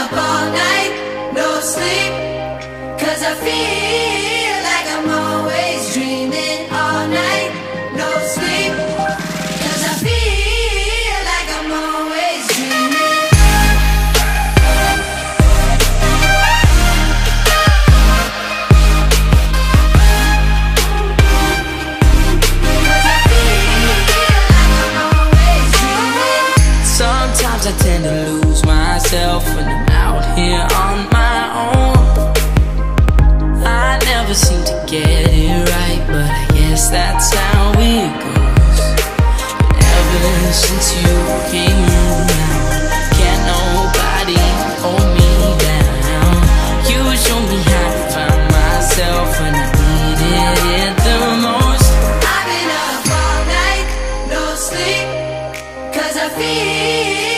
up all night, no sleep. Cause I feel lose myself when I'm out here on my own. I never seem to get it right But I guess that's how it goes. But ever since you came around Can't nobody hold me down. You showed me how to find myself when I needed it the most. I've been up all night, no sleep Cause I feel